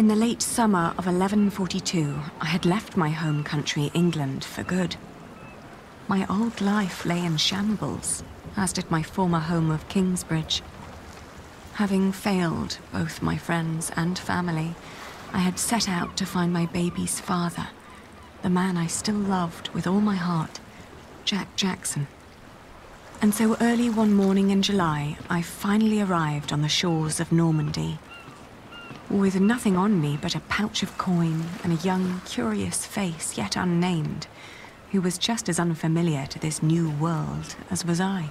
In the late summer of 1142, I had left my home country, England, for good. My old life lay in shambles, as did my former home of Kingsbridge. Having failed both my friends and family, I had set out to find my baby's father, the man I still loved with all my heart, Jack Jackson. And so early one morning in July, I finally arrived on the shores of Normandy. With nothing on me but a pouch of coin and a young, curious face yet unnamed, who was just as unfamiliar to this new world as was I.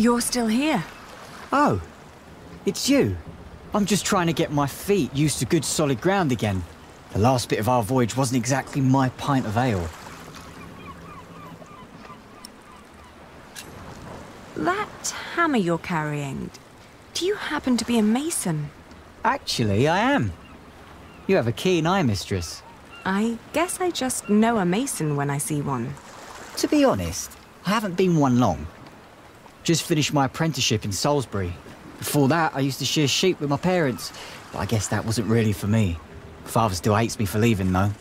You're still here? Oh, it's you. I'm just trying to get my feet used to good solid ground again. The last bit of our voyage wasn't exactly my pint of ale. That hammer you're carrying, do you happen to be a mason? Actually, I am. You have a keen eye, mistress. I guess I just know a mason when I see one. To be honest, I haven't been one long. Just finished my apprenticeship in Salisbury. Before that, I used to shear sheep with my parents, but I guess that wasn't really for me. Father still hates me for leaving, though.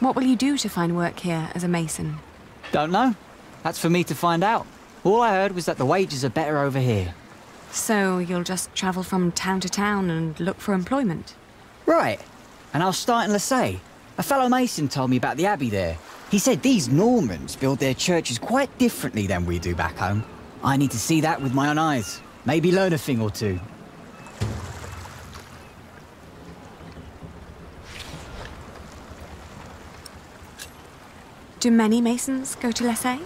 What will you do to find work here as a mason? Don't know. That's for me to find out. All I heard was that the wages are better over here. So you'll just travel from town to town and look for employment? Right. And I'll start in Lessay. A fellow mason told me about the abbey there. He said these Normans build their churches quite differently than we do back home. I need to see that with my own eyes. Maybe learn a thing or two. Do many masons go to Lessay?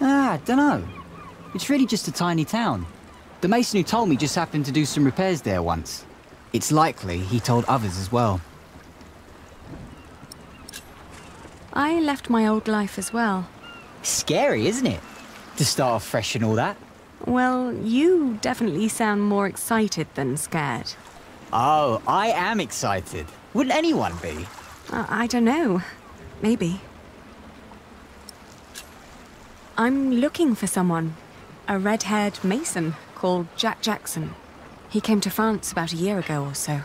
Ah, I dunno. It's really just a tiny town. The mason who told me just happened to do some repairs there once. It's likely he told others as well. I left my old life as well. Scary, isn't it? To start off fresh and all that. Well, you definitely sound more excited than scared. Oh, I am excited. Wouldn't anyone be? Uh, I don't know. Maybe. I'm looking for someone. A red-haired mason called Jack Jackson. He came to France about a year ago or so.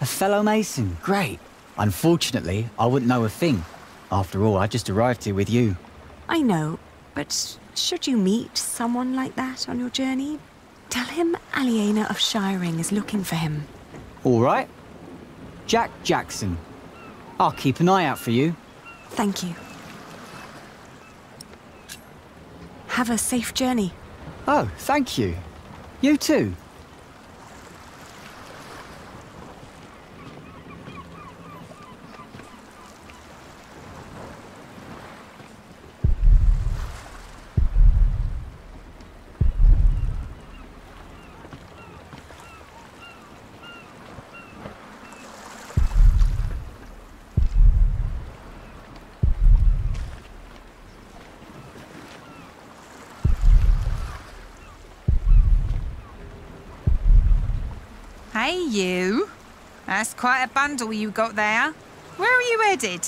A fellow mason, great. Unfortunately, I wouldn't know a thing. After all, I just arrived here with you. I know, but should you meet someone like that on your journey, tell him Aliena of Shiring is looking for him. All right. Jack Jackson. I'll keep an eye out for you. Thank you. Have a safe journey. Oh, thank you. You too. Hey, you. That's quite a bundle you got there. Where are you headed?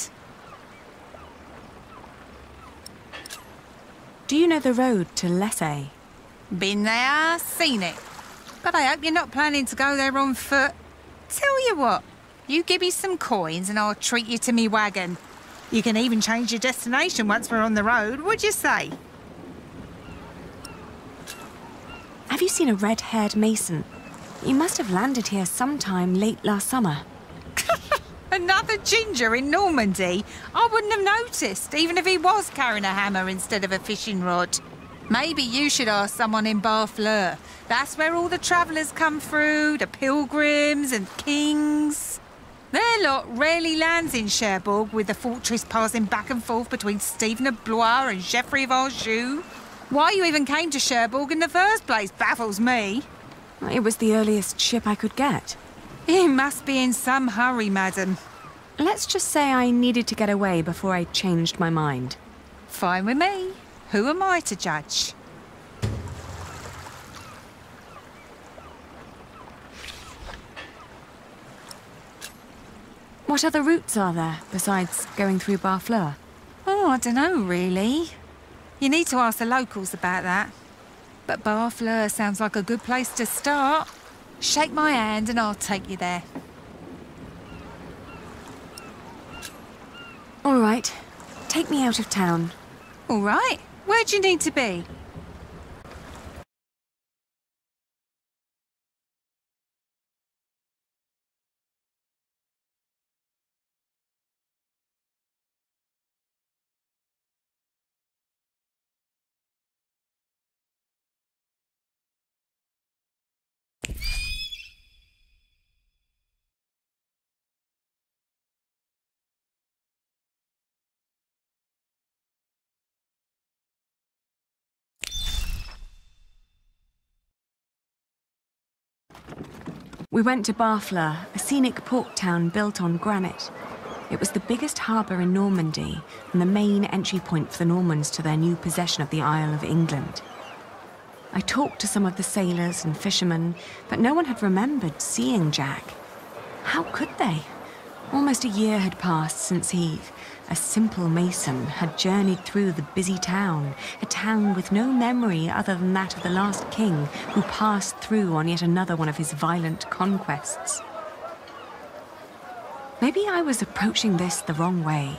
Do you know the road to Lessay? Been there, seen it. But I hope you're not planning to go there on foot. Tell you what, you give me some coins and I'll treat you to me wagon. You can even change your destination once we're on the road, would you say? Have you seen a red-haired mason? You must have landed here sometime late last summer. Another ginger in Normandy? I wouldn't have noticed, even if he was carrying a hammer instead of a fishing rod. Maybe you should ask someone in Barfleur. That's where all the travellers come through, the pilgrims and kings. Their lot rarely lands in Cherbourg with the fortress passing back and forth between Stephen of Blois and Geoffrey of Anjou. Why you even came to Cherbourg in the first place baffles me. It was the earliest ship I could get. You must be in some hurry, madam. Let's just say I needed to get away before I changed my mind. Fine with me. Who am I to judge? What other routes are there besides going through Barfleur? Oh, I don't know, really. You need to ask the locals about that. But Barfleur sounds like a good place to start. Shake my hand and I'll take you there. All right. Take me out of town. All right. Where do you need to be? We went to Barfleur, a scenic port town built on granite. It was the biggest harbour in Normandy and the main entry point for the Normans to their new possession of the Isle of England. I talked to some of the sailors and fishermen, but no one had remembered seeing Jack. How could they? Almost a year had passed since he, a simple mason, had journeyed through the busy town, a town with no memory other than that of the last king who passed through on yet another one of his violent conquests. Maybe I was approaching this the wrong way.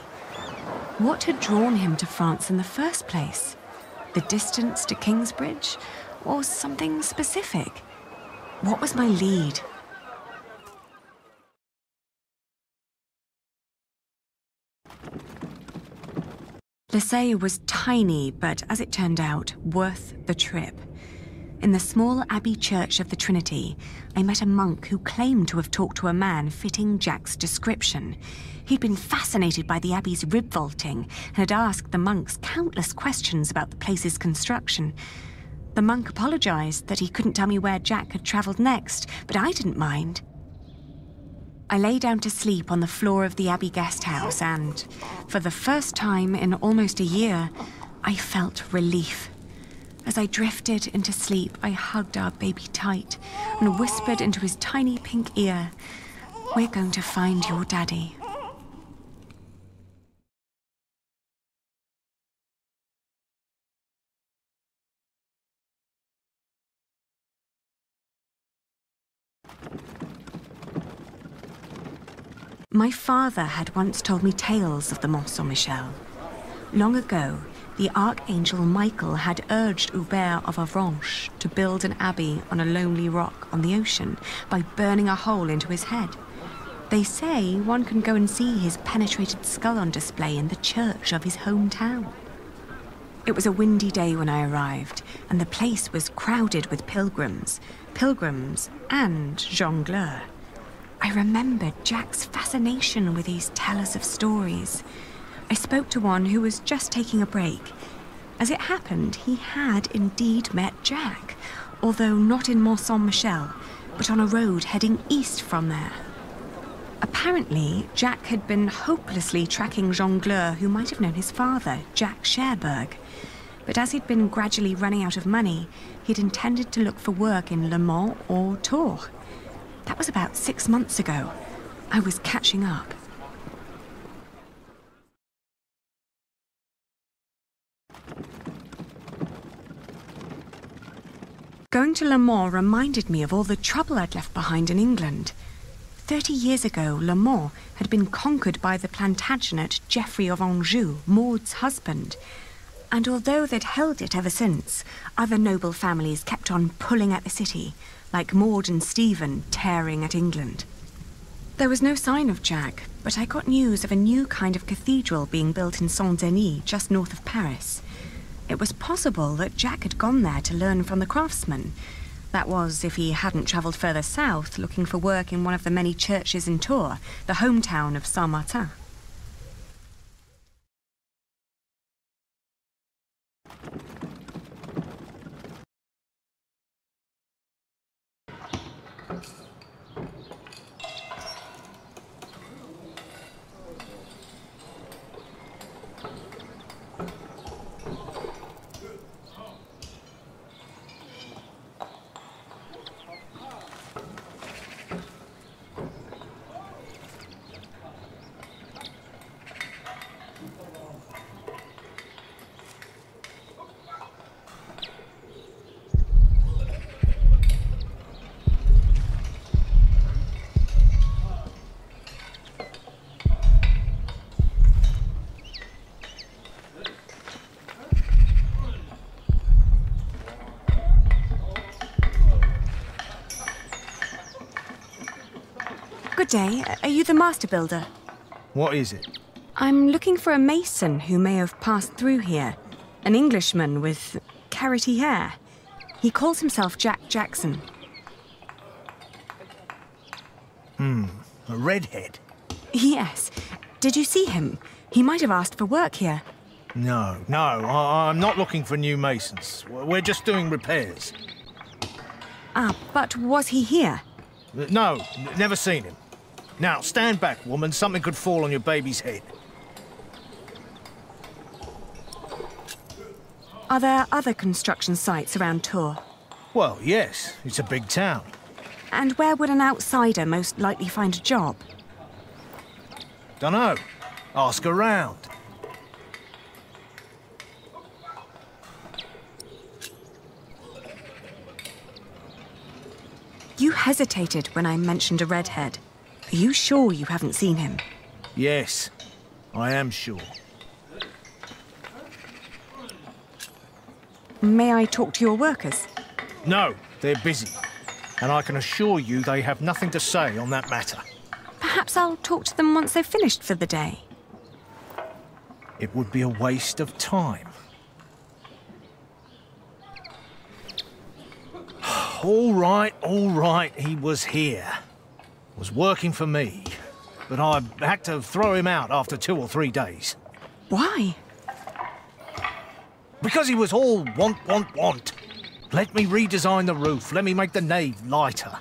What had drawn him to France in the first place? The distance to Kingsbridge? Or something specific? What was my lead? Lessay was tiny, but as it turned out, worth the trip. In the small abbey church of the Trinity, I met a monk who claimed to have talked to a man fitting Jack's description. He'd been fascinated by the abbey's rib vaulting and had asked the monks countless questions about the place's construction. The monk apologized that he couldn't tell me where Jack had traveled next, but I didn't mind. I lay down to sleep on the floor of the Abbey guest house, and for the first time in almost a year, I felt relief. As I drifted into sleep, I hugged our baby tight and whispered into his tiny pink ear, We're going to find your daddy. My father had once told me tales of the Mont Saint Michel. Long ago, the Archangel Michael had urged Hubert of Avranches to build an abbey on a lonely rock on the ocean by burning a hole into his head. They say one can go and see his penetrated skull on display in the church of his hometown. It was a windy day when I arrived, and the place was crowded with pilgrims, pilgrims and jongleurs. I remembered Jack's fascination with these tellers of stories. I spoke to one who was just taking a break. As it happened, he had indeed met Jack, although not in Mont Saint Michel, but on a road heading east from there. Apparently, Jack had been hopelessly tracking Jongleur who might have known his father, Jack Shareburg. But as he'd been gradually running out of money, he'd intended to look for work in Le Mans or Tours. That was about six months ago. I was catching up. Going to Le Mans reminded me of all the trouble I'd left behind in England. Thirty years ago, Le Mans had been conquered by the Plantagenet Geoffrey of Anjou, Maud's husband. And although they'd held it ever since, other noble families kept on pulling at the city, like Maud and Stephen tearing at England. There was no sign of Jack, but I got news of a new kind of cathedral being built in Saint Denis, just north of Paris. It was possible that Jack had gone there to learn from the craftsmen. That was, if he hadn't travelled further south looking for work in one of the many churches in Tours, the hometown of Saint Good day. Are you the master builder? What is it? I'm looking for a mason who may have passed through here. An Englishman with carroty hair. He calls himself Jack Jackson. Hmm, A redhead? Yes. Did you see him? He might have asked for work here. No, no, I, I'm not looking for new masons. We're just doing repairs. Ah, but was he here? No, n- never seen him. Now, stand back, woman. Something could fall on your baby's head. Are there other construction sites around Tours? Well, yes, it's a big town. And where would an outsider most likely find a job? Dunno. Ask around. You hesitated when I mentioned a redhead. Are you sure you haven't seen him? Yes, I am sure. May I talk to your workers? No, they're busy. And I can assure you they have nothing to say on that matter. Perhaps I'll talk to them once they've finished for the day. It would be a waste of time. all right, all right, he was here. Was working for me. But I had to throw him out after two or three days. Why? Because he was all want, want, want. Let me redesign the roof, let me make the nave lighter.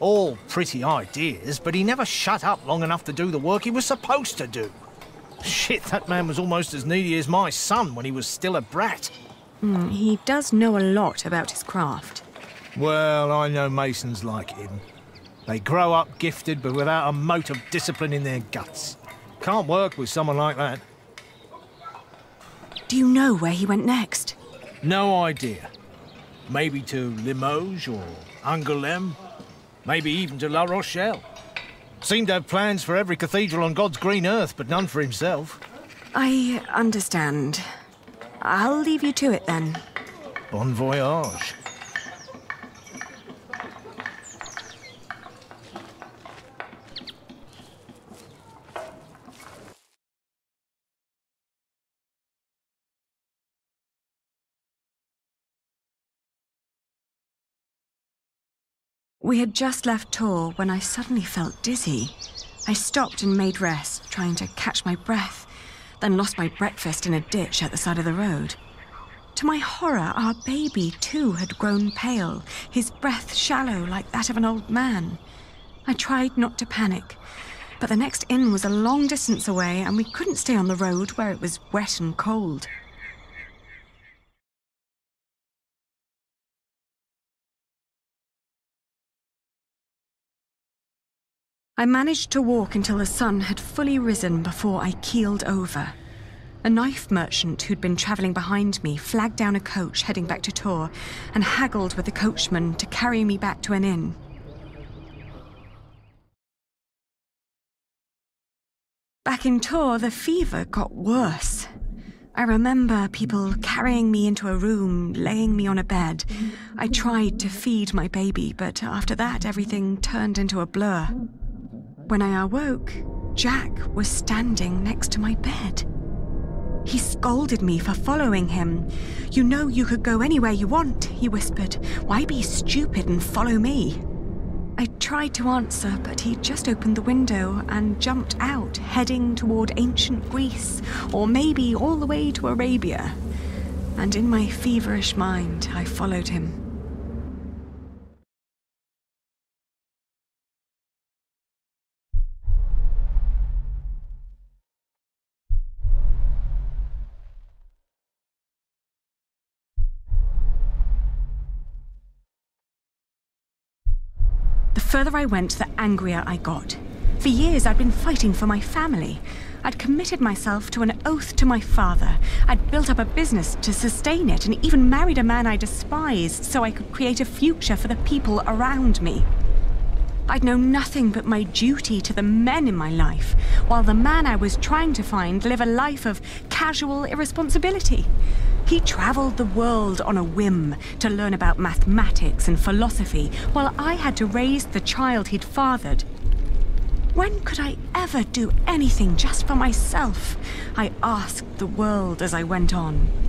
All pretty ideas, but he never shut up long enough to do the work he was supposed to do. Shit, that man was almost as needy as my son when he was still a brat. Hmm, he does know a lot about his craft. Well, I know masons like him. They grow up gifted, but without a mote of discipline in their guts. Can't work with someone like that. Do you know where he went next? No idea. Maybe to Limoges or Angoulême. Maybe even to La Rochelle. Seemed to have plans for every cathedral on God's green earth, but none for himself. I understand. I'll leave you to it then. Bon voyage. We had just left Tours when I suddenly felt dizzy. I stopped and made rest, trying to catch my breath, then lost my breakfast in a ditch at the side of the road. To my horror, our baby too had grown pale, his breath shallow like that of an old man. I tried not to panic, but the next inn was a long distance away and we couldn't stay on the road where it was wet and cold. I managed to walk until the sun had fully risen before I keeled over. A knife merchant who'd been travelling behind me flagged down a coach heading back to Tours and haggled with the coachman to carry me back to an inn. Back in Tours, the fever got worse. I remember people carrying me into a room, laying me on a bed. I tried to feed my baby, but after that, everything turned into a blur. When I awoke, Jack was standing next to my bed. He scolded me for following him. You know you could go anywhere you want, he whispered. Why be stupid and follow me? I tried to answer, but he just opened the window and jumped out, heading toward ancient Greece, or maybe all the way to Arabia. And in my feverish mind, I followed him. Further I went, the angrier I got. For years, I'd been fighting for my family. I'd committed myself to an oath to my father. I'd built up a business to sustain it and even married a man I despised so I could create a future for the people around me. I'd known nothing but my duty to the men in my life, while the man I was trying to find lived a life of casual irresponsibility. He travelled the world on a whim to learn about mathematics and philosophy, while I had to raise the child he'd fathered. When could I ever do anything just for myself? I asked the world as I went on.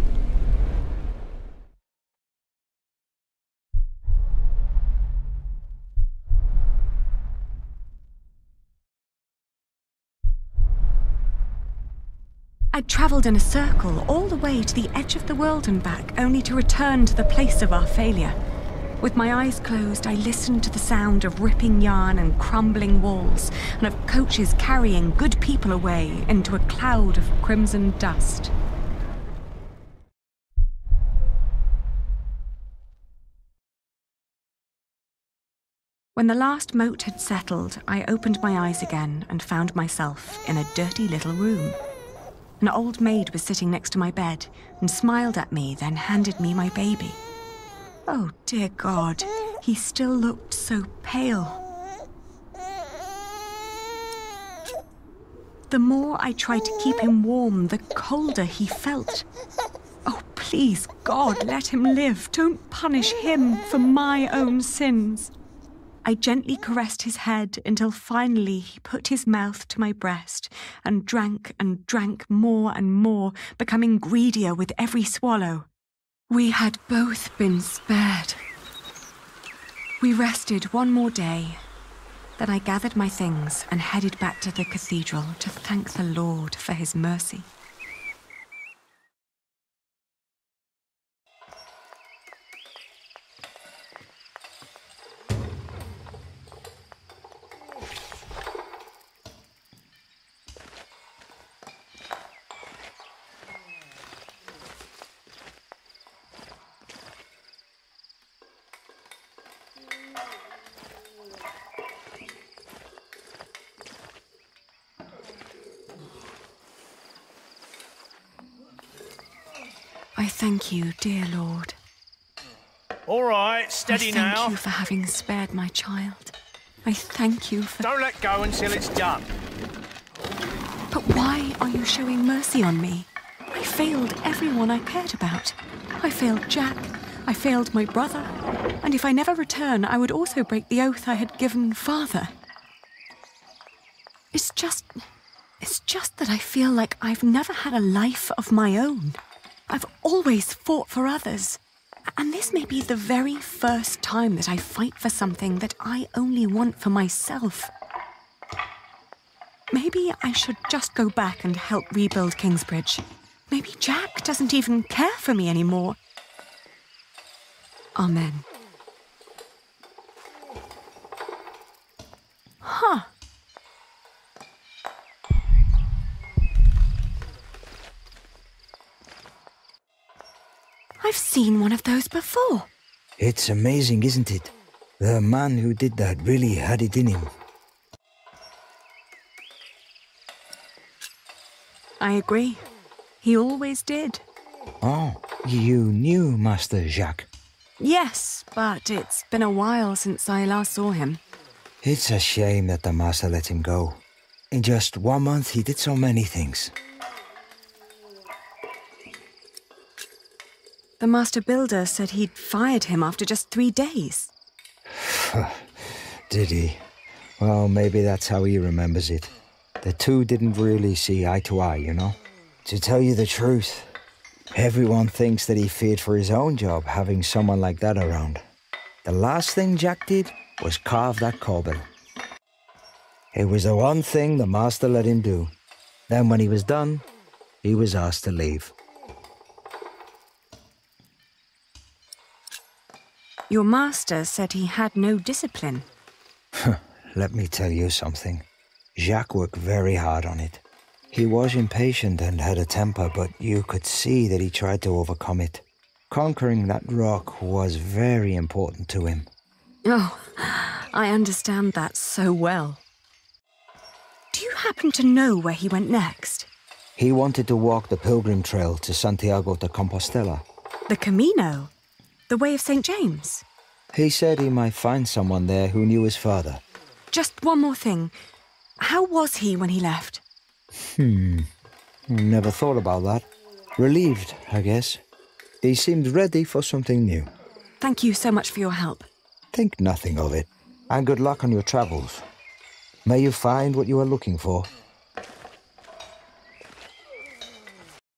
I'd travelled in a circle all the way to the edge of the world and back, only to return to the place of our failure. With my eyes closed, I listened to the sound of ripping yarn and crumbling walls, and of coaches carrying good people away into a cloud of crimson dust. When the last mote had settled, I opened my eyes again and found myself in a dirty little room. An old maid was sitting next to my bed and smiled at me, then handed me my baby. Oh, dear God, he still looked so pale. The more I tried to keep him warm, the colder he felt. Oh, please, God, let him live. Don't punish him for my own sins. I gently caressed his head until finally he put his mouth to my breast and drank and drank more and more, becoming greedier with every swallow. We had both been spared. We rested one more day. Then I gathered my things and headed back to the cathedral to thank the Lord for his mercy. I thank you, dear Lord. All right, steady I thank now. Thank you for having spared my child. I thank you for. Don't let go until it's done. But why are you showing mercy on me? I failed everyone I cared about. I failed Jack. I failed my brother. And if I never return, I would also break the oath I had given father. It's just. It's just that I feel like I've never had a life of my own. I've always fought for others. And this may be the very first time that I fight for something that I only want for myself. Maybe I should just go back and help rebuild Kingsbridge. Maybe Jack doesn't even care for me anymore. Amen. I've seen one of those before. It's amazing, isn't it? The man who did that really had it in him. I agree. He always did. Oh, you knew Master Jacques? Yes, but it's been a while since I last saw him. It's a shame that the master let him go. In just one month, he did so many things. The master builder said he'd fired him after just three days. Did he? Well, maybe that's how he remembers it. The two didn't really see eye to eye, you know? To tell you the truth, everyone thinks that he feared for his own job having someone like that around. The last thing Jack did was carve that corbel. It was the one thing the master let him do. Then, when he was done, he was asked to leave. Your master said he had no discipline. Let me tell you something. Jacques worked very hard on it. He was impatient and had a temper, but you could see that he tried to overcome it. Conquering that rock was very important to him. Oh, I understand that so well. Do you happen to know where he went next? He wanted to walk the pilgrim trail to Santiago de Compostela. The Camino? The Way of St. James? He said he might find someone there who knew his father. Just one more thing. How was he when he left? Hmm. Never thought about that. Relieved, I guess. He seemed ready for something new. Thank you so much for your help. Think nothing of it. And good luck on your travels. May you find what you are looking for.